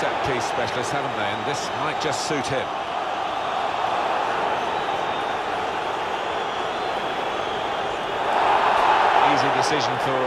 set-piece specialists, haven't they? And this might just suit him. Easy decision for